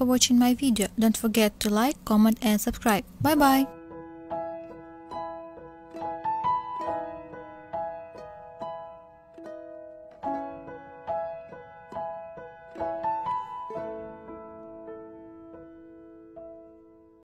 for watching my video. Don't forget to like, comment and subscribe. Bye bye.